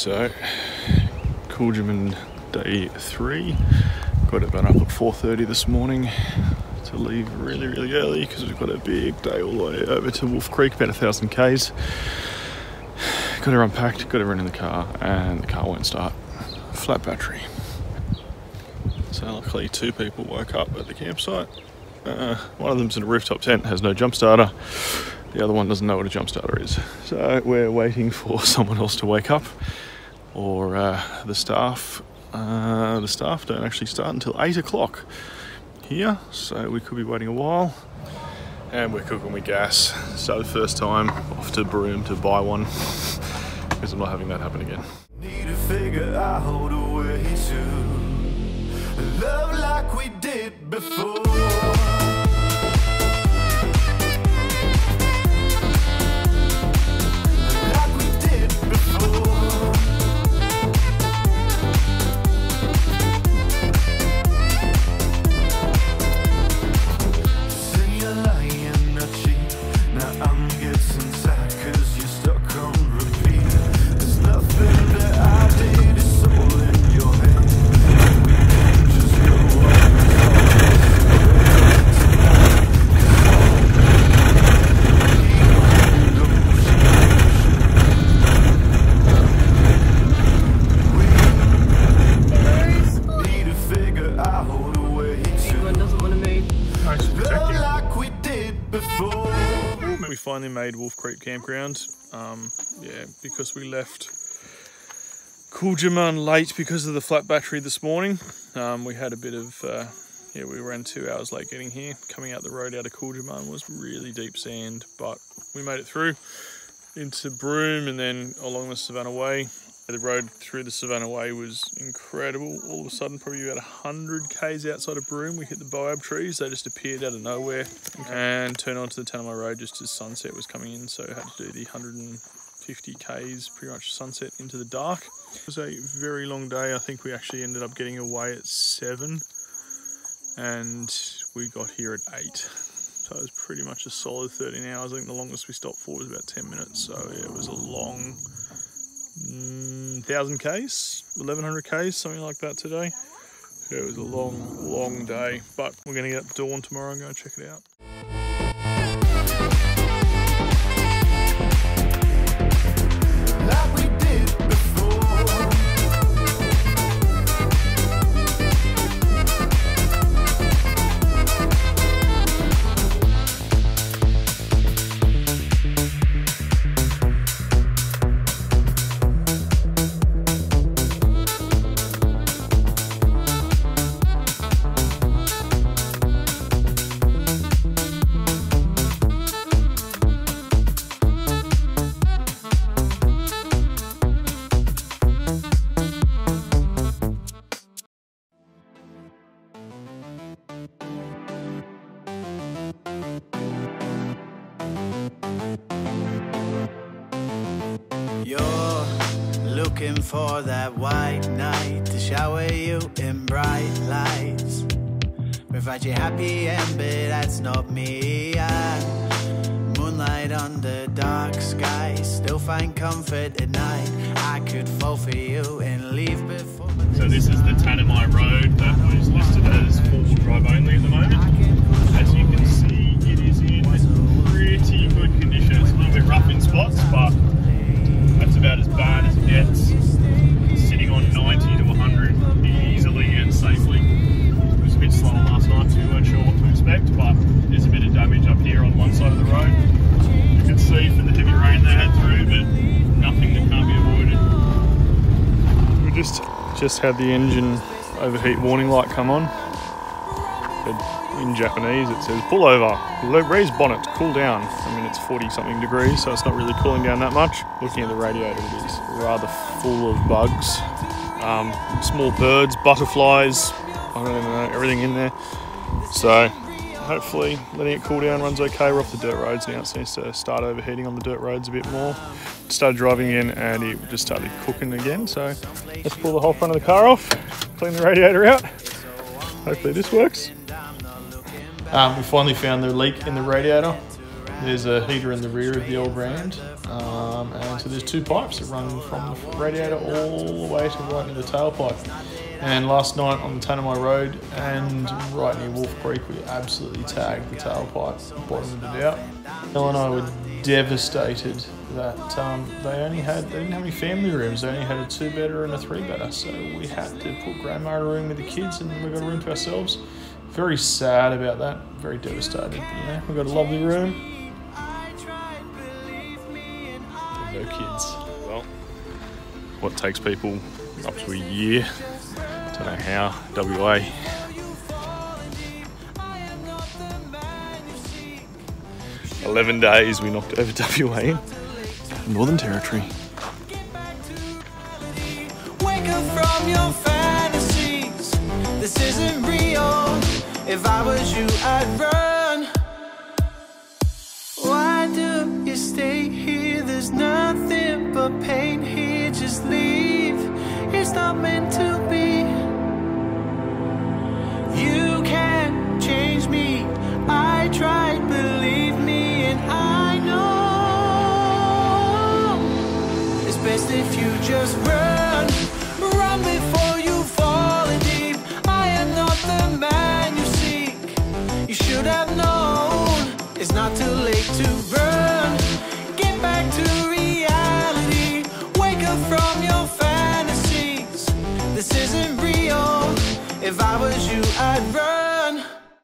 So, Kooljaman day three. Got it up at 4.30 this morning to leave really, really early because we've got a big day all the way over to Wolfe Creek, about a thousand k's. Got her unpacked, got everyone in the car, and the car won't start. Flat battery. So luckily two people woke up at the campsite. Uh, one of them's in a rooftop tent, has no jump starter. The other one doesn't know what a jump starter is. So we're waiting for someone else to wake up, or uh, the staff. Uh, the staff don't actually start until eight o'clock here, so we could be waiting a while. And we're cooking with gas. So first time off to Broome to buy one, because I'm not having that happen again. Love like we did before. Finally made Wolfe Creek Campground. Um, yeah, because we left Kooljaman late because of the flat battery this morning. Um, we had a bit of, uh, yeah, we ran two hours late getting here. Coming out the road out of Kooljaman was really deep sand, but we made it through into Broome and then along the Savannah Way. The road through the Savannah Way was incredible. All of a sudden, probably about 100 k's outside of Broome, we hit the boab trees. They just appeared out of nowhere and turned onto the Tanami Road just as sunset was coming in. So I had to do the 150 k's, pretty much sunset into the dark. It was a very long day. I think we actually ended up getting away at 7 and we got here at 8. So it was pretty much a solid 13 hours. I think the longest we stopped for was about 10 minutes. So yeah, it was a long 1000 k's, 1100 k's, something like that today. Yeah, it was a long, long day, but we're to get up dawn tomorrow and go check it out. Looking for that white knight to shower you in bright lights. Provide you happy end, but that's not me. And moonlight under dark skies, still find comfort at night. I could fall for you and leave before. So this is the Tanami Road that was listed as four-wheel drive only at the moment. Just had the engine overheat warning light come on. In Japanese it says pull over, raise bonnet, cool down. I mean it's 40 something degrees, so it's not really cooling down that much. Looking at the radiator, it is rather full of bugs. Um, small birds, butterflies, I don't even know, everything in there. So hopefully letting it cool down runs okay. We're off the dirt roads now, so it needs to start overheating on the dirt roads a bit more. Started driving in and it just started cooking again. So let's pull the whole front of the car off, clean the radiator out. Hopefully this works. Um, we finally found the leak in the radiator. There's a heater in the rear of the Elgrand. um, and so there's two pipes that run from the radiator all the way to right near the tailpipe. And last night on the Tanami Road and right near Wolfe Creek, we absolutely tagged the tailpipe, bottomed it out. Bill and I were devastated that um, they only had they didn't have any family rooms. They only had a two bedder and a three bedder, so we had to put grandma in a room with the kids, and we got a room to ourselves. Very sad about that. Very devastated. But, you know, we got a lovely room. No kids. Well, what takes people up to a year? Don't know how. WA. Eleven days we knocked over WA. Northern Territory. Wake up from your fantasies. This isn't real. If I was you, I'd run. Why do you stay here? There's nothing but pain here. Just leave. It's not meant to if you just run. Run before you fall in deep. I am not the man you seek. You should have known it's not too late to run. Get back to reality. Wake up from your fantasies. This isn't real. If I was you, I'd run.